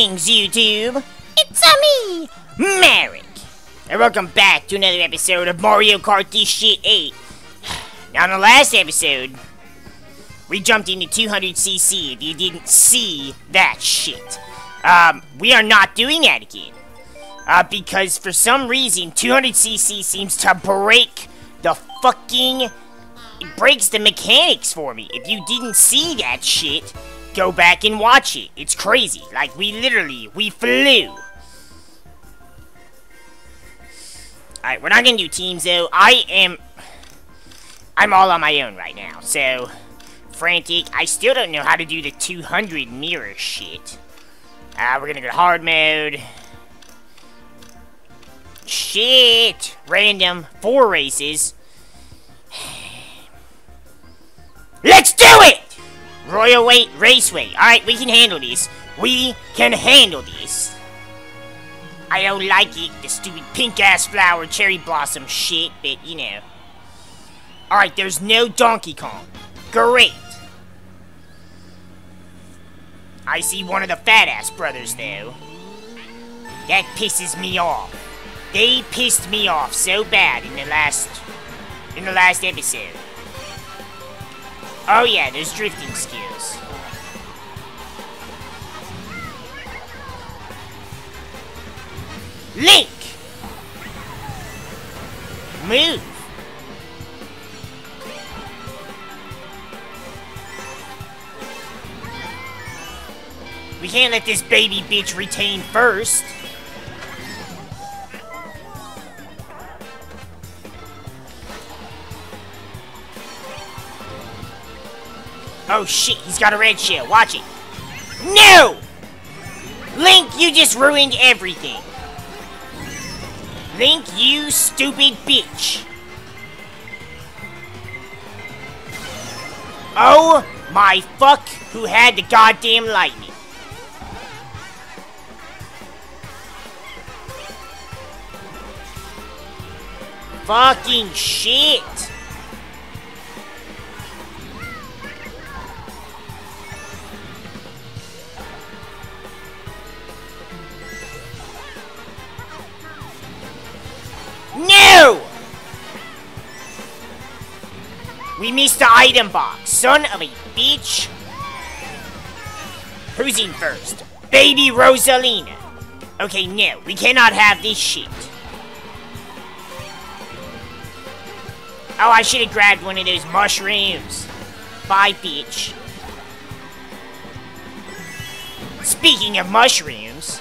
Greetings, YouTube! It's a me, MariK! And welcome back to another episode of Mario Kart This Shit 8. Now, in the last episode, we jumped into 200cc if you didn't see that shit. Um, we are not doing that again. Uh, because for some reason, 200cc seems to break the fucking... It breaks the mechanics for me. If you didn't see that shit, Go back and watch it. It's crazy. Like, we literally, we flew. Alright, we're not gonna do teams, though. I am... I'm all on my own right now, so... Frantic. I still don't know how to do the 200 mirror shit. Uh, we're gonna go to hard mode. Shit! Random. Four races. Let's do it! Royal Weight Raceway. Alright, we can handle this. We can handle this. I don't like it, the stupid pink-ass flower cherry blossom shit, but, you know. Alright, there's no Donkey Kong. Great. I see one of the fat-ass brothers, though. That pisses me off. They pissed me off so bad in the last... in the last episode. Oh yeah, there's drifting skills. Link! Move! We can't let this baby bitch retain first. Oh shit, he's got a red shell. Watch it. No! Link, you just ruined everything. Link, you stupid bitch. Oh my fuck, who had the goddamn lightning? Fucking shit. The item box. Son of a bitch. Who's in first? Baby Rosalina. Okay, no. We cannot have this shit. Oh, I should have grabbed one of those mushrooms. Bye, bitch. Speaking of mushrooms,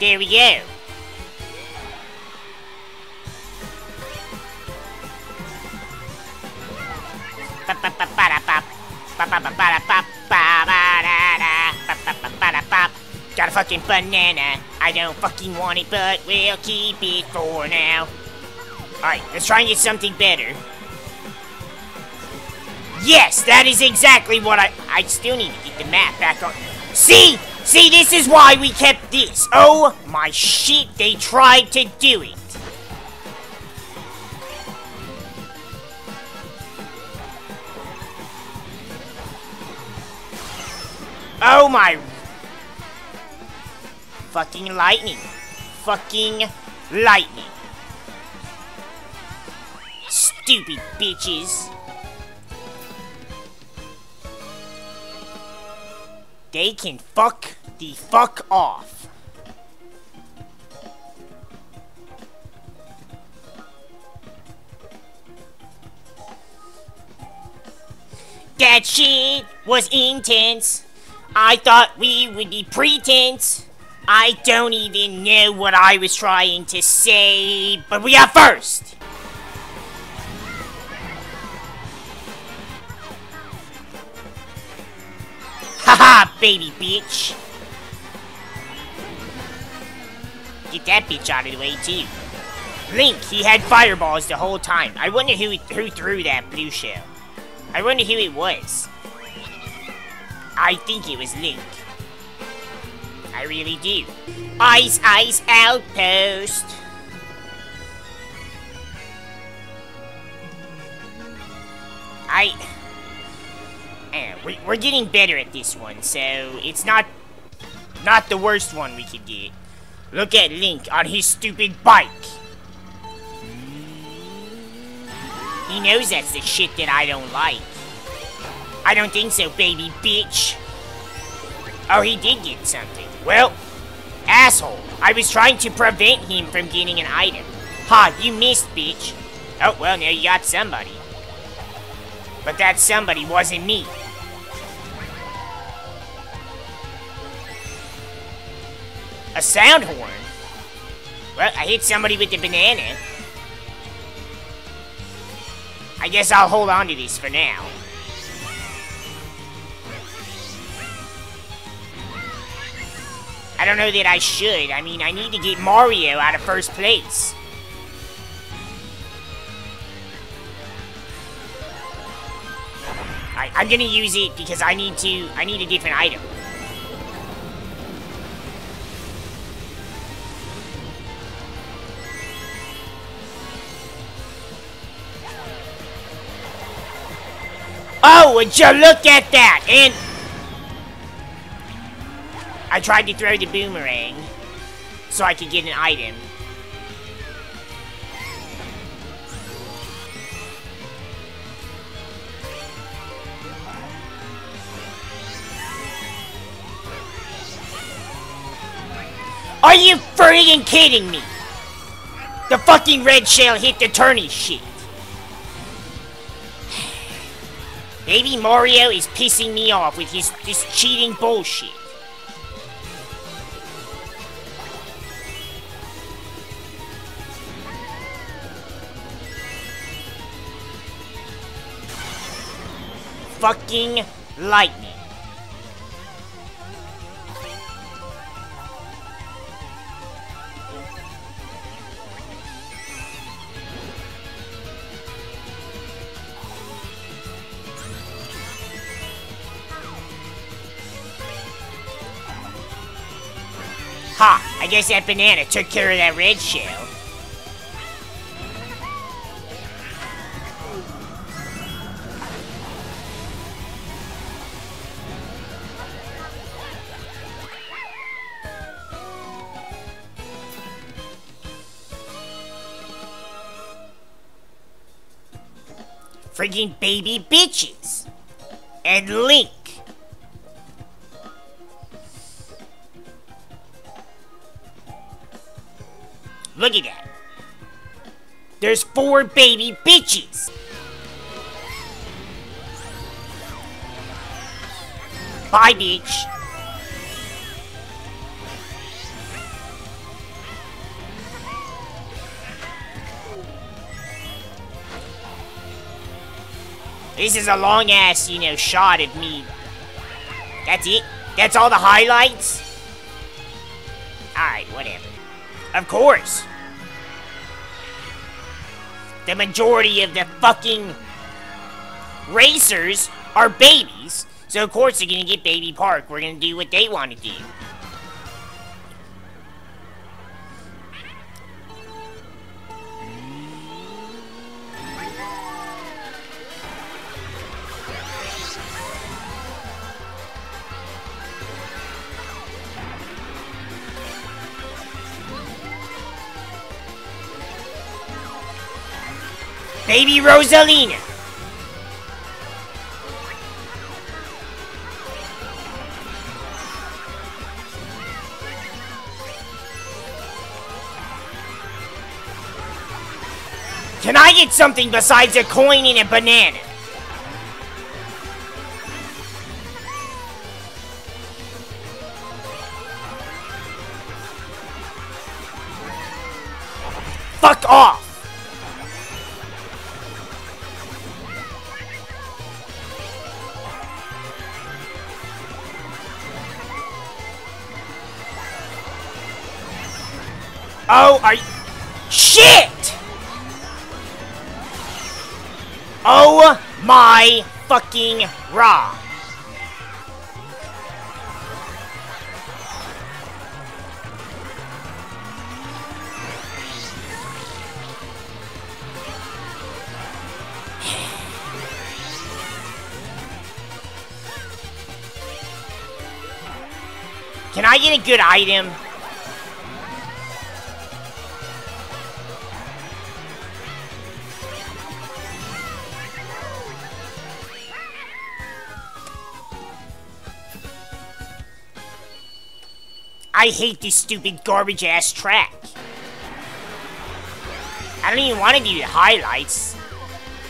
there we go. Got a fucking banana. I don't fucking want it, but we'll keep it for now. Alright, let's try and get something better. Yes, that is exactly what I... I still need to get the map back on. See? See, this is why we kept this. Oh, my shit, they tried to do it. Oh my... Fucking lightning. Fucking lightning. Stupid bitches. They can fuck the fuck off. That shit was intense. I thought we would be pretense. I don't even know what I was trying to say, but we are first. Haha, baby bitch. Get that bitch out of the way, too. Link, he had fireballs the whole time. I wonder who, who threw that blue shell. I wonder who it was. I think it was Link. I really do. Ice Ice Outpost! I... Eh, we're getting better at this one, so it's not Not the worst one we could get. Look at Link on his stupid bike. He knows that's the shit that I don't like. I don't think so, baby bitch. Oh, he did get something. Well, asshole. I was trying to prevent him from getting an item. Ha, you missed, bitch. Oh, well, now you got somebody. But that somebody wasn't me. A sound horn? Well, I hit somebody with the banana. I guess I'll hold on to this for now. I don't know that I should. I mean, I need to get Mario out of first place. I, I'm gonna use it because I need to, I need a different item. Oh, would you look at that? And I tried to throw the boomerang so I could get an item. Are you freaking kidding me? The fucking red shell hit the tourney shit. Baby Mario is pissing me off with his this cheating bullshit. Fucking lightning. Ha! I guess that banana took care of that red shell. Freaking baby bitches! And Link! Look at that. There's four baby bitches. Bye, bitch. This is a long ass, you know, shot of me. That's it? That's all the highlights? Alright, whatever. Of course. The majority of the fucking racers are babies. So of course they're gonna get Baby Park. We're gonna do what they want to do. Baby Rosalina. Can I get something besides a coin and a banana? Oh, you... Shit! Oh my fucking raw. Can I get a good item? I hate this stupid garbage ass track. I don't even want to do the highlights.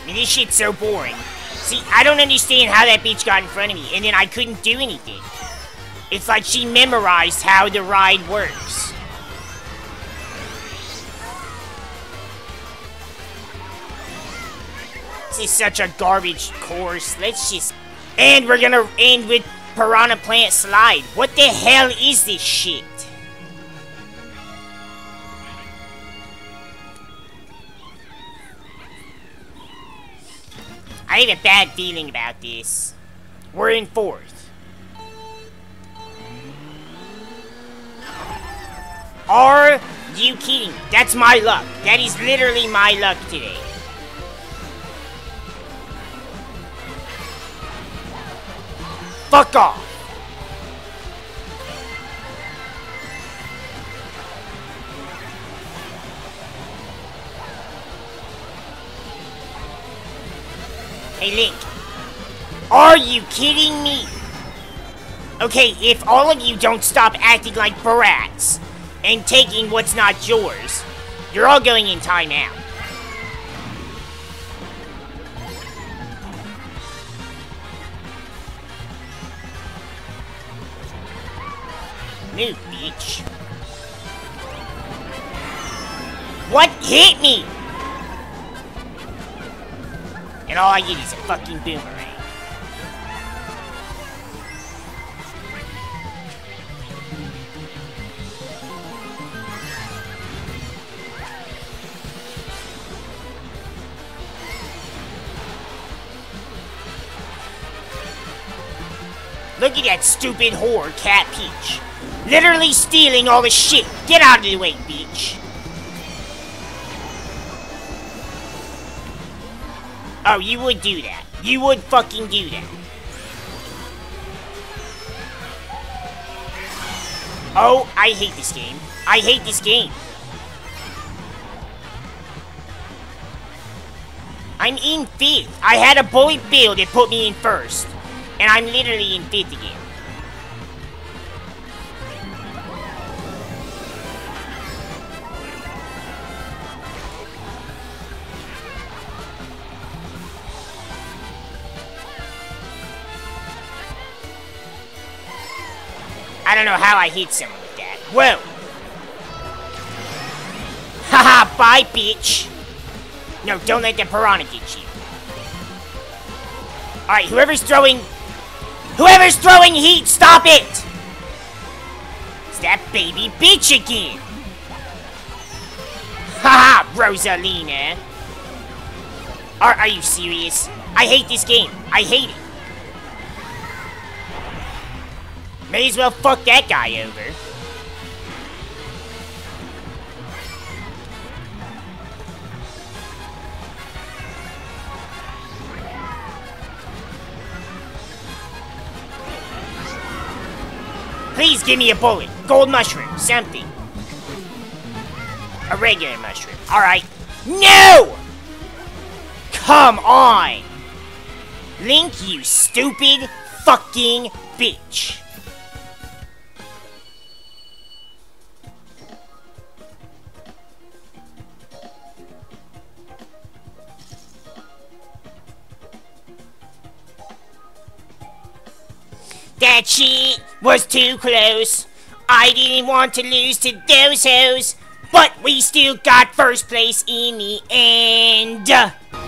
I mean, this shit's so boring. See, I don't understand how that bitch got in front of me, and then I couldn't do anything. It's like she memorized how the ride works. This is such a garbage course. Let's just... And we're gonna end with Piranha Plant Slide. What the hell is this shit? I have a bad feeling about this. We're in fourth. Are you kidding? That's my luck. That is literally my luck today. Fuck off! Hey, Link. Are you kidding me? Okay, if all of you don't stop acting like brats and taking what's not yours, you're all going in timeout. Move, bitch. What hit me? And all I get is a fucking boomerang. Look at that stupid whore, Cat Peach. Literally stealing all the shit. Get out of the way, bitch. Oh, you would do that. You would fucking do that. Oh, I hate this game. I hate this game. I'm in fifth. I had a bullet bill that put me in first. And I'm literally in fifth again. I don't know how I hit someone with that. Whoa! Haha, bye, bitch! No, don't let the piranha get you. Alright, whoever's throwing... Whoever's throwing heat, stop it! It's that baby bitch again! Haha, Rosalina! Are, are you serious? I hate this game. I hate it. May as well fuck that guy over. Please give me a bullet. Gold mushroom. Something. A regular mushroom. Alright. No! Come on! Link, you stupid fucking bitch. Was too close. I didn't want to lose to those hoes, but we still got first place in the end.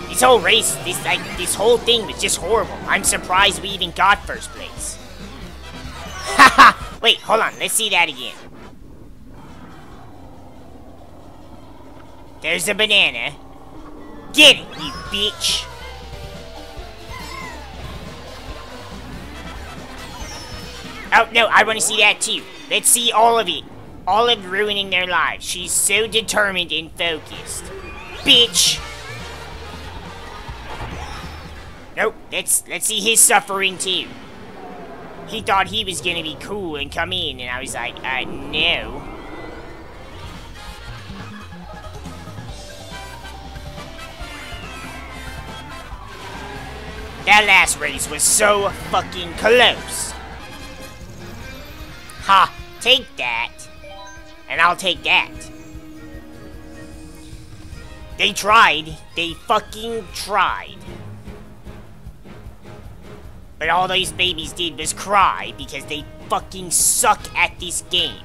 This whole race, this like this whole thing was just horrible. I'm surprised we even got first place. Haha! Wait, hold on. Let's see that again. There's a banana. Get it, you bitch. Oh, no, I want to see that too. Let's see all of it. All of ruining their lives. She's so determined and focused. Bitch! Nope, let's, let's see his suffering too. he thought he was gonna be cool and come in, and I was like, uh, no. That last race was so fucking close. Ha, take that. And I'll take that. They tried. They fucking tried. But all these babies did was cry because they fucking suck at this game.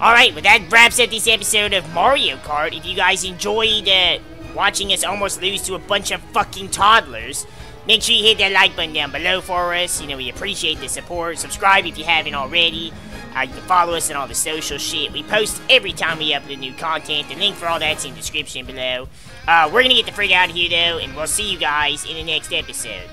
Alright, well that wraps up this episode of Mario Kart. If you guys enjoyed uh, watching us almost lose to a bunch of fucking toddlers, make sure you hit that like button down below for us. You know, we appreciate the support. Subscribe if you haven't already. Uh, you can follow us on all the social shit. We post every time we upload new content. The link for all that's in the description below. Uh, we're gonna get the freak out of here though, and we'll see you guys in the next episode.